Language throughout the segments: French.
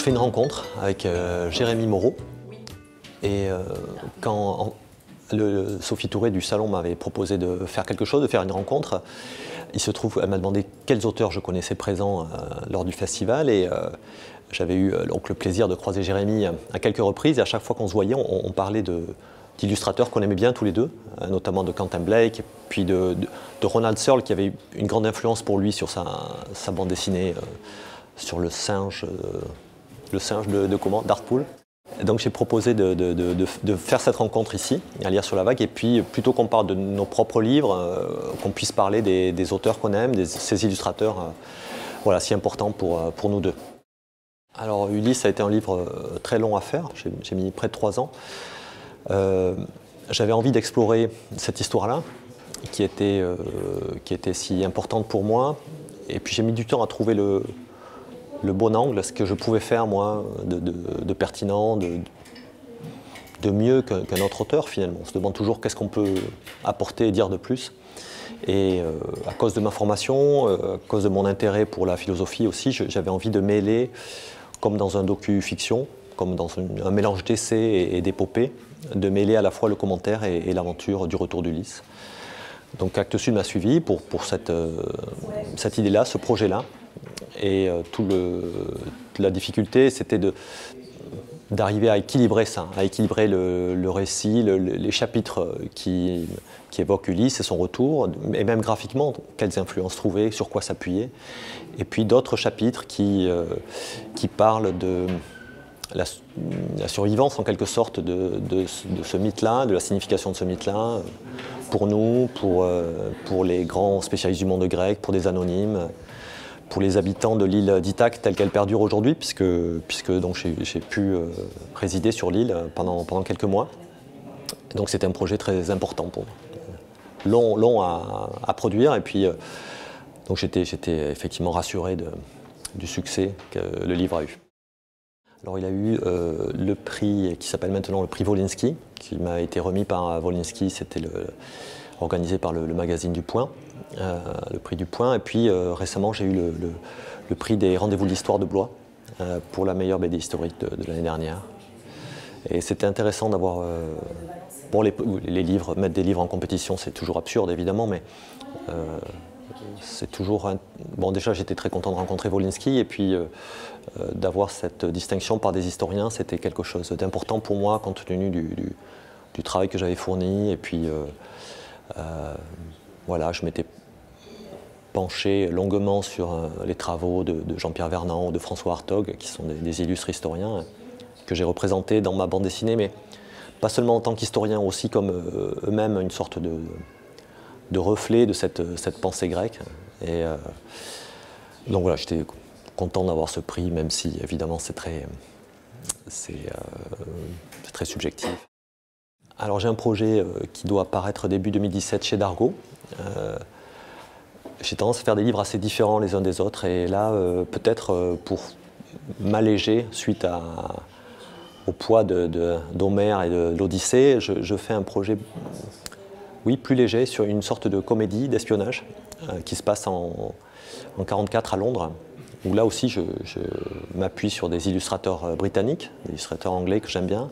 je fais une rencontre avec Jérémy Moreau. Et quand le, Sophie Touré du salon m'avait proposé de faire quelque chose, de faire une rencontre, il se trouve, elle m'a demandé quels auteurs je connaissais présents lors du festival. Et j'avais eu donc le plaisir de croiser Jérémy à quelques reprises. Et à chaque fois qu'on se voyait, on parlait d'illustrateurs qu'on aimait bien tous les deux, euh, notamment de Quentin Blake, puis de, Ronald Searle, qui avait une grande influence pour lui sur sa, bande dessinée, euh, sur le singe, euh, le singe de, comment Dartpool. Donc j'ai proposé de, faire cette rencontre ici, à lire sur la vague, et puis plutôt qu'on parle de nos propres livres, qu'on puisse parler des, auteurs qu'on aime, de ces illustrateurs, voilà, si important pour, pour nous deux. Alors Ulysse a été un livre très long à faire, j'ai mis près de trois ans. Euh, j'avais envie d'explorer cette histoire-là, qui, euh, qui était si importante pour moi. Et puis j'ai mis du temps à trouver le, le bon angle, ce que je pouvais faire moi de, pertinent, de, de mieux qu'un autre auteur finalement. On se demande toujours qu'est-ce qu'on peut apporter et dire de plus. Et euh, à cause de ma formation, à cause de mon intérêt pour la philosophie aussi, j'avais envie de mêler, comme dans un docu-fiction, comme dans un mélange d'essais et, d'épopées, de mêler à la fois le commentaire et, l'aventure du retour d'Ulysse. Donc Actes Sud m'a suivi pour, pour cette, euh, cette idée-là, ce projet-là. Et euh, tout le, la difficulté, c'était d'arriver à équilibrer ça, à équilibrer le, récit, les chapitres qui, qui, évoquent Ulysse et son retour, et même graphiquement, quelles influences trouver, sur quoi s'appuyer, et puis d'autres chapitres qui, euh, parlent de, la, survivance en quelque sorte de, ce mythe-là, de la signification de ce mythe-là, pour nous, pour, euh, pour les grands spécialistes du monde grec, pour des anonymes, pour les habitants de l'île d'Ithaque telle qu'elle perdure aujourd'hui, puisque, puisque j'ai pu euh, résider sur l'île pendant, pendant quelques mois. donc c'était un projet très important pour moi. Long, long à, produire, et puis euh, donc j'étais effectivement rassuré du succès que le livre a eu. Alors il a eu euh, le prix qui s'appelle maintenant le prix Wolinski, qui m'a été remis par Wolinski, c'était organisé par le, magazine du Point, euh, le prix du Point. Et puis euh, récemment j'ai eu le, prix des rendez-vous de l'histoire de Blois pour la meilleure BD historique de, l'année dernière. Et c'était intéressant d'avoir... bon, les, livres, mettre des livres en compétition, c'est toujours absurde évidemment, mais c'est toujours... Bon, déjà, j'étais très content de rencontrer Wolinski, et puis euh, euh, d'avoir cette distinction par des historiens, c'était quelque chose d'important pour moi, compte tenu du, travail que j'avais fourni. Et puis, euh, voilà, je m'étais penché longuement sur les travaux de, Jean-Pierre Vernant ou de François Hartog, qui sont des, illustres historiens que j'ai représentés dans ma bande dessinée, mais pas seulement en tant qu'historien, aussi comme eux-mêmes une sorte de, reflet de cette, pensée grecque. Et euh, donc voilà, j'étais content d'avoir ce prix, même si évidemment c'est très, c'est, euh, très subjectif. Alors j'ai un projet euh, qui doit apparaître début 2017 chez Dargo. J'ai tendance à faire des livres assez différents les uns des autres et là peut-être pour m'alléger suite au poids d'Homère et de l'Odyssée, je, fais un projet oui, plus léger, sur une sorte de comédie d'espionnage euh, qui se passe en, 1944 à Londres, où là aussi je, m'appuie sur des illustrateurs euh, britanniques, des illustrateurs anglais que j'aime bien.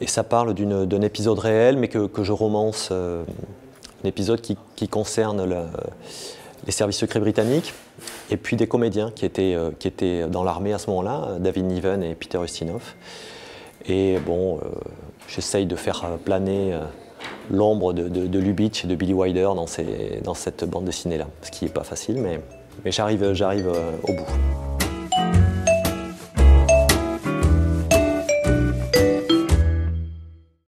Et ça parle d'un épisode réel, mais que, je romance, euh, un épisode qui, concerne les services secrets britanniques, et puis des comédiens qui étaient, qui étaient dans l'armée à ce moment-là, David Niven et Peter Ustinov. Et bon, j'essaye de faire planer l'ombre de, de, Lubitsch et de Billy Wilder dans, cette bande dessinée-là, ce qui n'est pas facile, mais, mais j'arrive euh, au bout.